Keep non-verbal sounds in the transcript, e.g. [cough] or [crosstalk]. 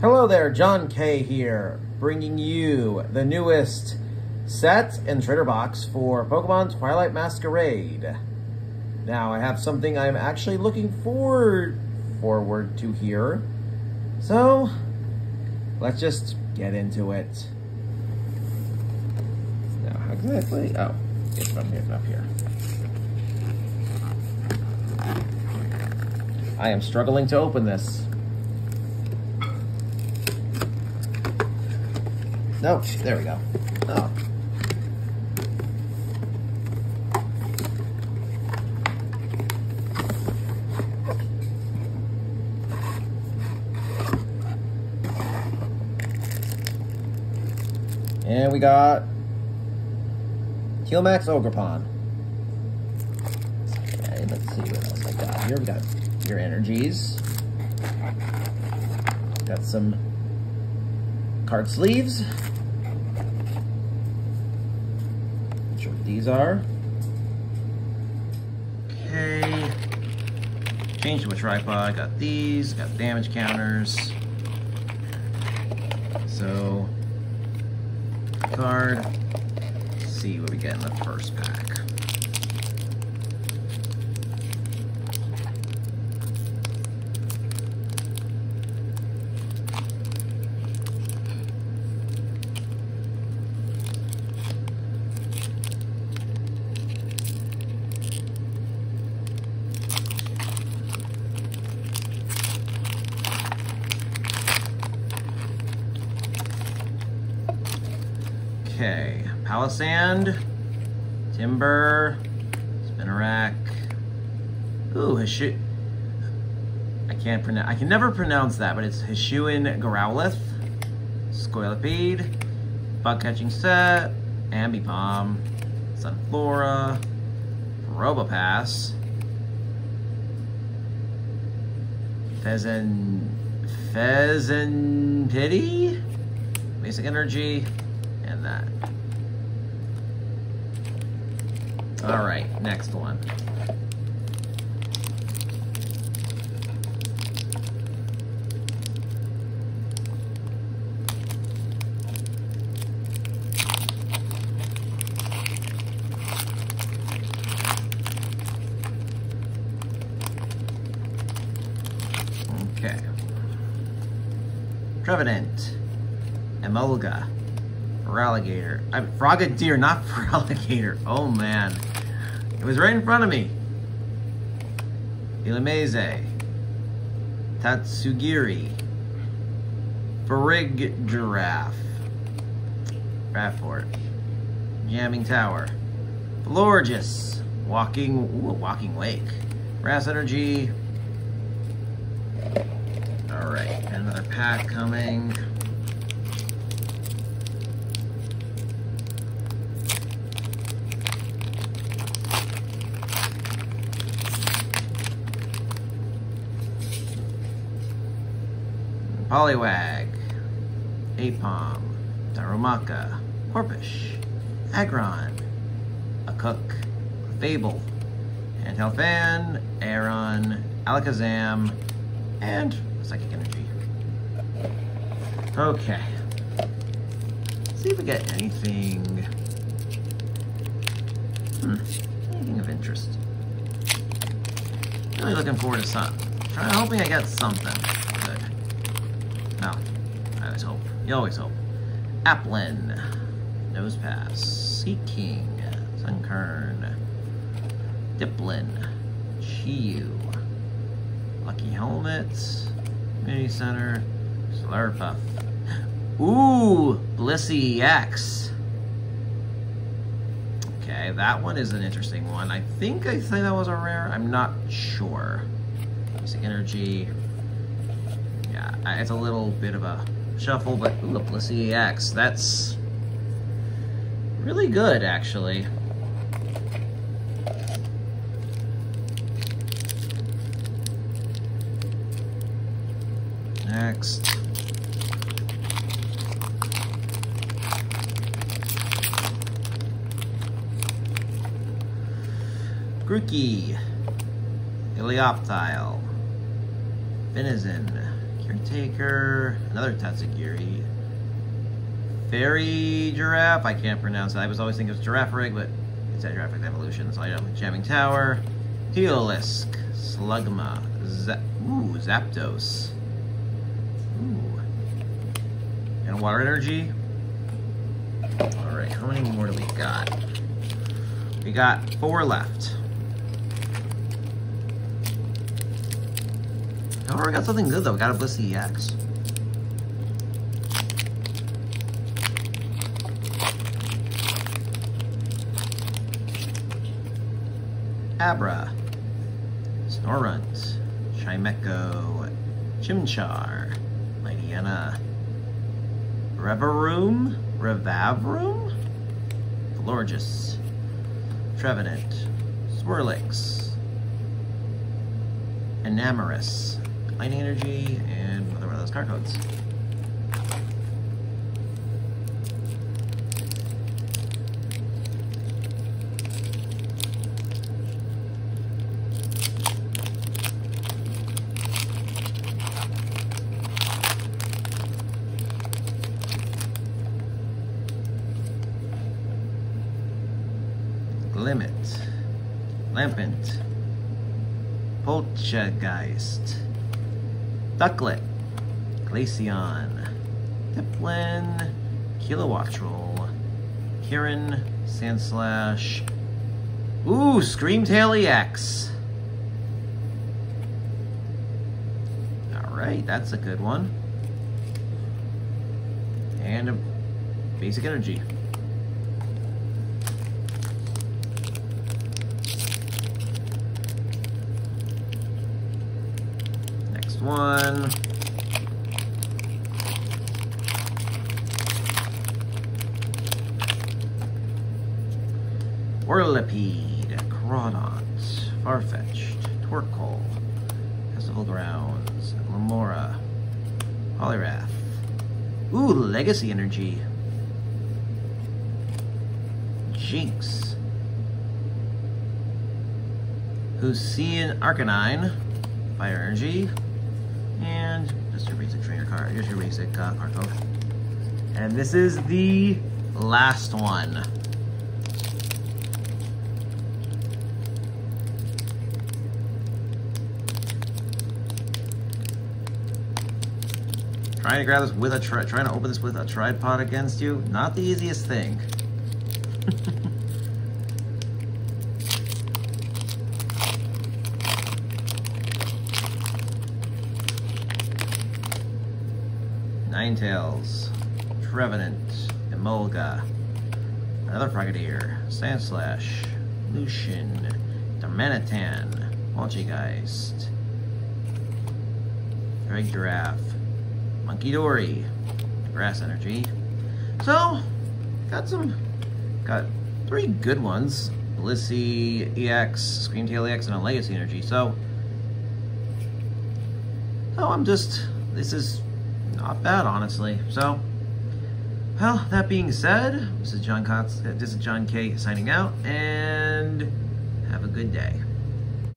Hello there, John K here, bringing you the newest set in Trader Box for Pokemon Twilight Masquerade. Now, I have something I'm actually looking forward forward to here. So, let's just get into it. Now, how exactly? Oh, it's from here, up here. I am struggling to open this. Nope, there we go. Oh. And we got Max Ogerpon. Okay, let's see what else I got here. We got your energies. Got some card sleeves. What these are. Okay. Change to a tripod. Got these. Got damage counters. So, card. Let's see what we get in the first pack. Okay, Palossand, Timburr, Spinarak. Ooh, Hishu. I can't pronounce. I can never pronounce that, but it's Hisuian Growlithe, Scolipede, Bug Catching Set, Ambipom, Sunflora, Probopass, Pheasant, Pheasant Pity, Basic Energy, and that. All right, next one. Okay. Trevenant. Emolga. Feraligatr. I'm Frogadier, not [laughs] Feraligatr. Oh man. It was right in front of me. Ilameze. Tatsugiri. Farigiraf. Raffort. Jamming Tower. Florges. Walking, ooh, Walking Wake. Grass Energy. Alright, another pack coming. Poliwag, Aipom, Darumaka, Corphish, Aggron, a Cook, Fable, Handheld Fan, Aeron, Alakazam, and Psychic Energy. Okay. Let's see if we get anything. Hmm. Anything of interest. Really looking forward to something. Trying, to hoping I get something good. No. I always hope. You always hope. Applin. Nosepass. Seaking. Sunkern. Dipplin. Chi-Yu. Lucky Helmet. Mini Center. Slurpuff. Ooh! Blissey X. Okay, that one is an interesting one. I think I think that was a rare. I'm not sure. Energy. Yeah, it's a little bit of a shuffle, but ooh, a Blissey X. That's really good, actually. Next. Grookey, Helioptile, Caretaker, another Tatsugiri. Fairy Giraffe, I can't pronounce it. I was always thinking it was Girafarig, but it's a Girafarig Evolution. So I know. Jamming Tower, Teolisk, Slugma, Z Ooh, Zapdos. Ooh. And Water Energy. Alright, how many more do we got? We got four left. However, I got something good though. We got a Blissey EX. Abra, Snorunt, Chimecho, Chimchar, Mightyena, Revaroom, Revavroom, Florges, Trevenant, Swirlix, Enamorus, Lightning Energy, and another one of those card codes. Limit, Lampent, Poltergeist, Ducklett, Glaceon, Dipplin, Kilowattrel, Kirin, Sandslash, ooh, Scream Tail EX. Alright, that's a good one. And a basic energy. Next one. Whirlipede, Crawdaunt, Farfetch'd, Torkoal, Festival Grounds, Lamora, Poliwrath. Ooh, Legacy Energy. Jynx. Hisuian Arcanine, Fire Energy, and just your basic trainer card, just your basic uh, card code. And this is the last one. Trying to grab this with a trying to open this with a tripod against you, not the easiest thing. [laughs] Ninetales, Trevenant, Emolga, another Frogadier, Sandslash, Lucian, Darmanitan, Mulchigeist, Drag Giraffe, Monkey Dory, Grass Energy. So, got some, got three good ones. Blissey EX, Scream Tail EX, and a Legacy Energy. So, so I'm just, this is not bad, honestly. So, well, that being said, this is John Kotz, this is John K signing out, and have a good day.